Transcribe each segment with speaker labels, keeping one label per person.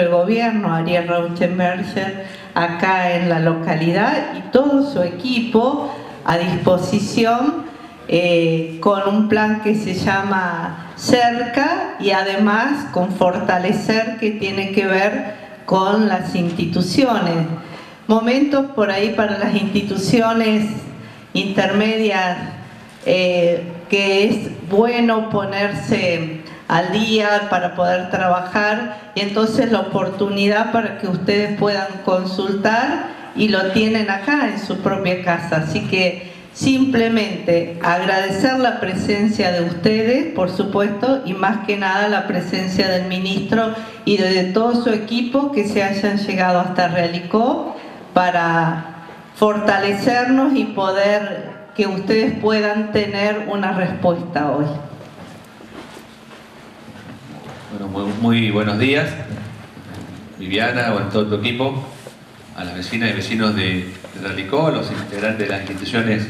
Speaker 1: de gobierno, Ariel Rauschenberger, acá en la localidad y todo su equipo a disposición eh, con un plan que se llama Cerca y además con fortalecer que tiene que ver con las instituciones. Momentos por ahí para las instituciones intermedias eh, que es bueno ponerse al día para poder trabajar y entonces la oportunidad para que ustedes puedan consultar y lo tienen acá en su propia casa. Así que simplemente agradecer la presencia de ustedes, por supuesto, y más que nada la presencia del ministro y de todo su equipo que se hayan llegado hasta Realicó para fortalecernos y poder que ustedes puedan tener una respuesta hoy.
Speaker 2: Bueno, muy, buenos días, Viviana, o en todo tu equipo, a las vecinas y vecinos de, de Ralicó, los integrantes de las instituciones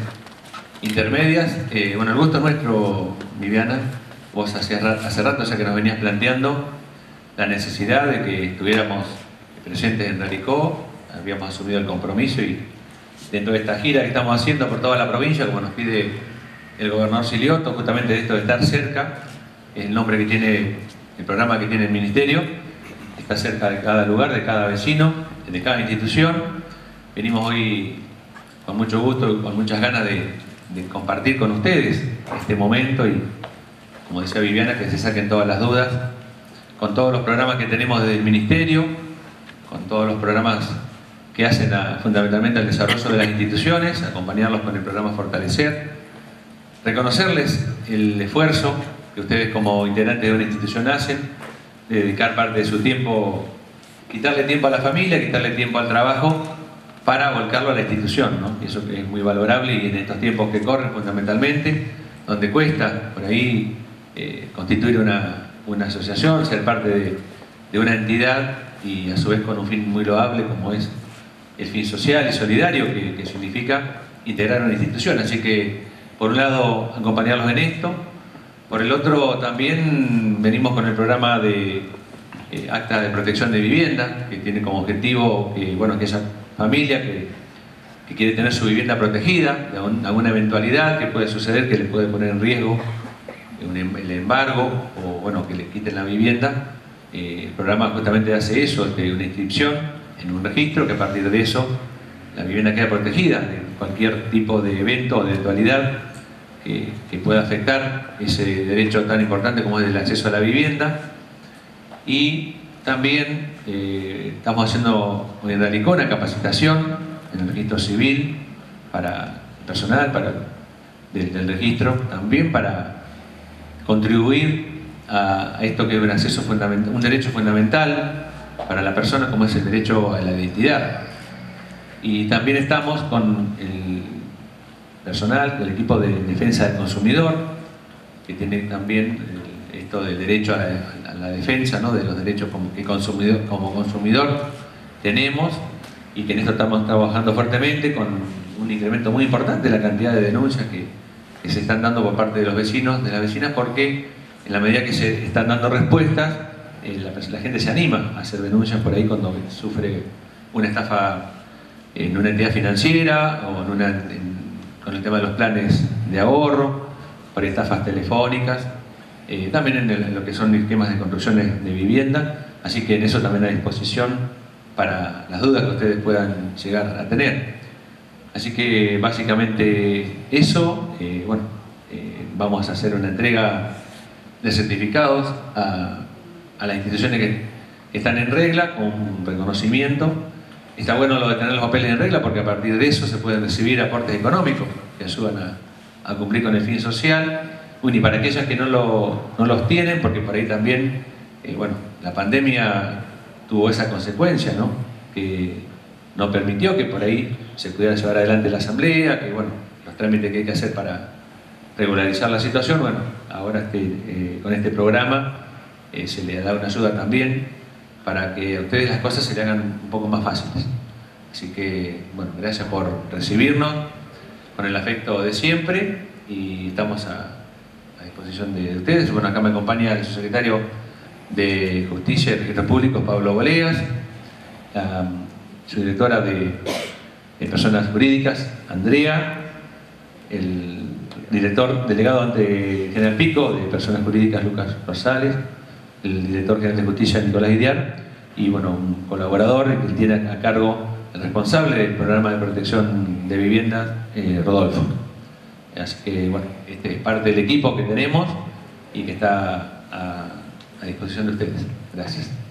Speaker 2: intermedias. Eh, bueno, el gusto es nuestro, Viviana, vos hace, hace rato ya que nos venías planteando la necesidad de que estuviéramos presentes en Ralicó, habíamos asumido el compromiso y dentro de esta gira que estamos haciendo por toda la provincia, como nos pide el gobernador Silioto, justamente de esto de estar cerca, el nombre que tiene el programa que tiene el ministerio, está cerca de cada lugar, de cada vecino, de cada institución. Venimos hoy con mucho gusto y con muchas ganas de, compartir con ustedes este momento y, como decía Viviana, que se saquen todas las dudas con todos los programas que tenemos desde el ministerio, con todos los programas que hacen fundamentalmente el desarrollo de las instituciones, acompañarlos con el programa Fortalecer, reconocerles el esfuerzo que ustedes como integrantes de una institución hacen, de dedicar parte de su tiempo, quitarle tiempo a la familia, quitarle tiempo al trabajo, para volcarlo a la institución, ¿no? Eso es muy valorable y en estos tiempos que corren fundamentalmente, donde cuesta por ahí eh, constituir una, asociación, ser parte de, una entidad y a su vez con un fin muy loable como es el fin social y solidario que significa integrar una institución. Así que, por un lado, acompañarlos en esto, por el otro, también venimos con el programa de eh, acta de protección de vivienda, que tiene como objetivo que, bueno, que esa familia que, quiere tener su vivienda protegida de alguna eventualidad que puede suceder, que le puede poner en riesgo em, el embargo o bueno, que le quiten la vivienda. Eh, el programa justamente hace eso, de una inscripción en un registro, que a partir de eso la vivienda queda protegida de cualquier tipo de evento o de eventualidad que, pueda afectar ese derecho tan importante como es el acceso a la vivienda. Y también eh, estamos haciendo en Dalicón una capacitación en el registro civil para personal para, del, registro, también para contribuir a, esto que es un, un derecho fundamental para la persona como es el derecho a la identidad. Y también estamos con el personal del equipo de defensa del consumidor, que tiene también esto del derecho a la, defensa, de los derechos como, que consumidor, como consumidor tenemos y que en esto estamos trabajando fuertemente con un incremento muy importante de la cantidad de denuncias que, se están dando por parte de los vecinos, de las vecinas, porque en la medida que se están dando respuestas, eh, la, gente se anima a hacer denuncias por ahí cuando sufre una estafa en una entidad financiera o en una, con el tema de los planes de ahorro, por estafas telefónicas, eh, también en, lo que son esquemas de construcciones de vivienda, así que en eso también hay disposición para las dudas que ustedes puedan llegar a tener. Así que básicamente eso, eh, bueno, eh, vamos a hacer una entrega de certificados a, las instituciones que, están en regla, con reconocimiento Está bueno lo de tener los papeles en regla porque a partir de eso se pueden recibir aportes económicos que ayudan a, cumplir con el fin social. y para aquellas que no, los tienen, porque por ahí también, eh, bueno, la pandemia tuvo esa consecuencia, ¿no? Que no permitió que por ahí se pudiera llevar adelante la asamblea, que bueno, los trámites que hay que hacer para regularizar la situación, bueno, ahora este, eh, con este programa eh, se le da una ayuda también para que a ustedes las cosas se le hagan un poco más fáciles. Así que, bueno, gracias por recibirnos con el afecto de siempre y estamos a, disposición de ustedes. Bueno, acá me acompaña el secretario de Justicia y Registros Públicos, Pablo Boleas, la subdirectora de, de Personas Jurídicas, Andrea, el director delegado ante General Pico de Personas Jurídicas, Lucas Rosales, el director general de Justicia, Nicolás Guidiar, y bueno, un colaborador que tiene a cargo el responsable del programa de protección de viviendas, eh, Rodolfo. Así que bueno, este es parte del equipo que tenemos y que está a, a disposición de ustedes. Gracias.